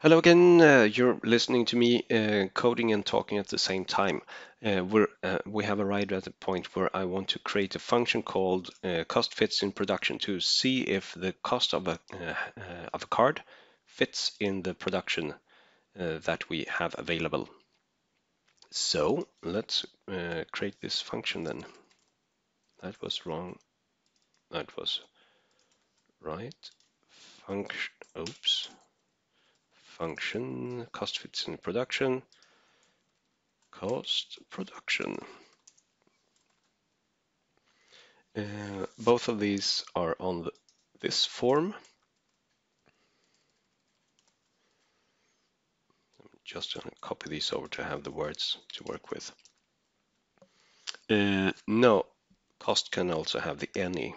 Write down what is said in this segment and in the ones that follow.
Hello again. Uh, you're listening to me uh, coding and talking at the same time. Uh, we're, uh, we have arrived at a point where I want to create a function called uh, cost fits in production to see if the cost of a, uh, of a card fits in the production that we have available. So let's create this function then. That was wrong. That was right. Function. Oops function, cost fits in production, cost production. Uh, both of these are on the, this form. I'm just going to copy these over to have the words to work with. Uh, no, cost can also have the any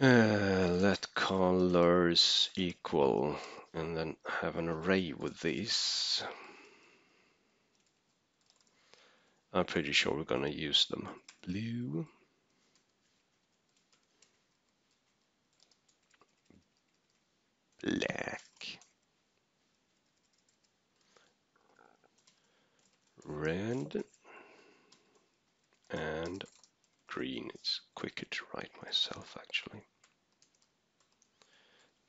uh, let colors equal and then have an array with these. I'm pretty sure we're going to use them. Blue. Black. Red. And green. It's quicker to write myself actually.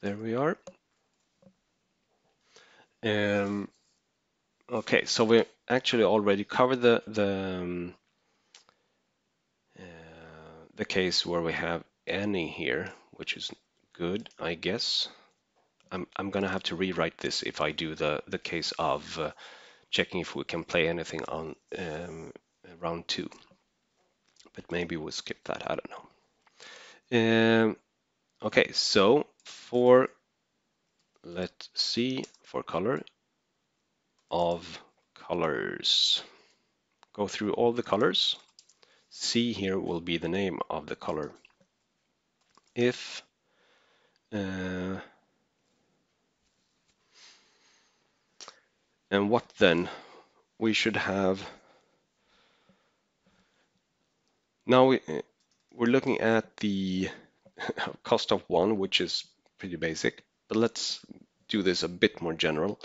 There we are. Um, okay, so we actually already covered the the um, uh, the case where we have any here, which is good, I guess. I'm I'm gonna have to rewrite this if I do the the case of uh, checking if we can play anything on um, round two but maybe we'll skip that. I don't know. Um, okay, so for let's see for color of colors. Go through all the colors. C here will be the name of the color. If uh, and what then? We should have Now we, we're looking at the cost of one, which is pretty basic, but let's do this a bit more general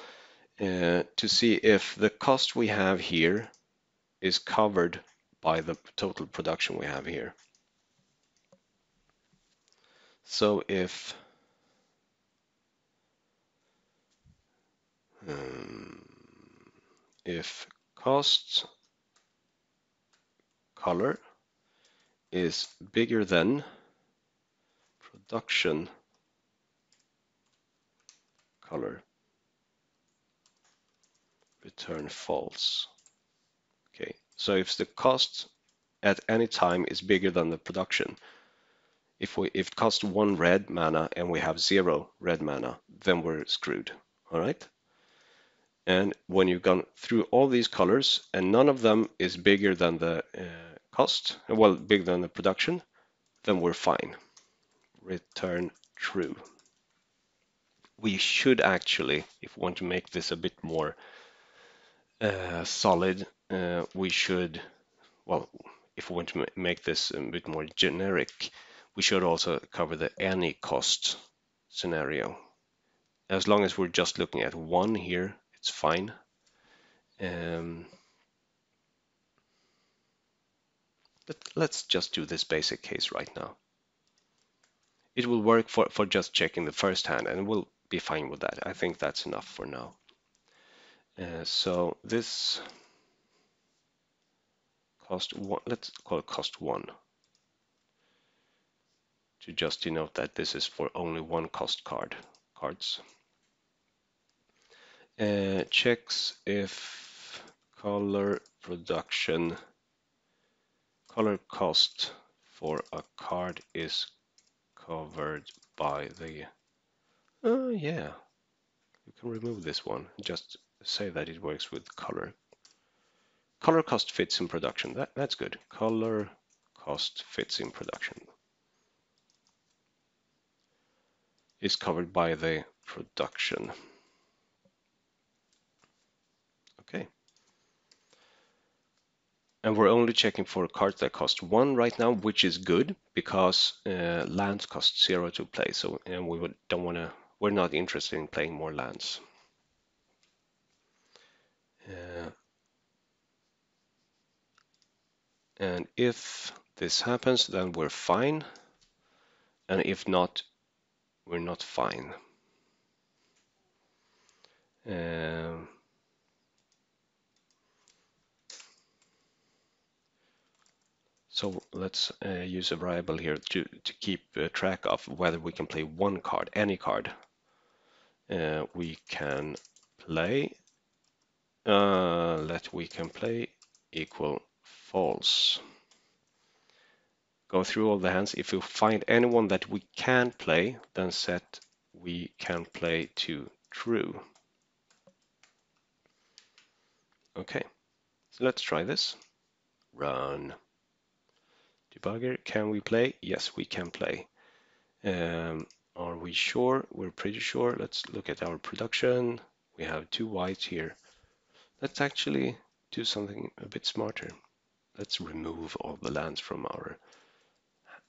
uh, to see if the cost we have here is covered by the total production we have here. So if um, if cost color is bigger than production color. Return false. Okay, so if the cost at any time is bigger than the production, if we if it costs one red mana and we have zero red mana, then we're screwed. All right. And when you've gone through all these colors and none of them is bigger than the uh, cost, well, bigger than the production, then we're fine. Return true. We should actually, if we want to make this a bit more uh, solid, uh, we should, well, if we want to make this a bit more generic, we should also cover the any cost scenario. As long as we're just looking at one here, it's fine. Um, But let's just do this basic case right now. It will work for, for just checking the first hand and we'll be fine with that. I think that's enough for now. Uh, so this cost one, let's call it cost one to just denote that this is for only one cost card cards. Uh, checks if color production color cost for a card is covered by the oh yeah. You can remove this one. Just say that it works with color. Color cost fits in production. That, that's good. Color cost fits in production. Is covered by the production. Okay and we're only checking for cards that cost one right now, which is good because uh, lands cost zero to play. So and we don't want to we're not interested in playing more lands. Uh, and if this happens, then we're fine. And if not, we're not fine. Um, so let's uh, use a variable here to, to keep uh, track of whether we can play one card, any card. Uh, we can play, uh, let we can play equal false. Go through all the hands. If you find anyone that we can play, then set we can play to true. Okay, so let's try this. Run. Debugger, can we play? Yes, we can play. Um, are we sure? We're pretty sure. Let's look at our production. We have two whites here. Let's actually do something a bit smarter. Let's remove all the lands from our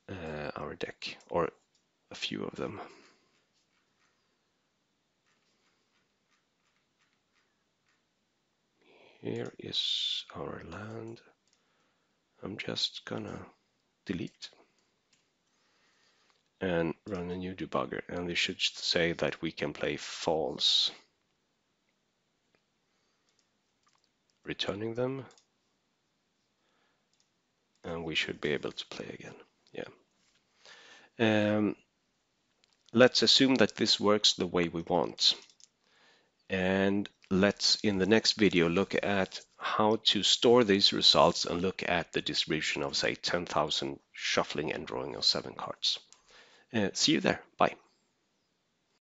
uh, our deck, or a few of them. Here is our land. I'm just gonna delete and run a new debugger and we should say that we can play false. Returning them and we should be able to play again. Yeah. Um, let's assume that this works the way we want. And let's in the next video look at how to store these results and look at the distribution of say 10,000 shuffling and drawing of seven cards. Uh, see you there. Bye.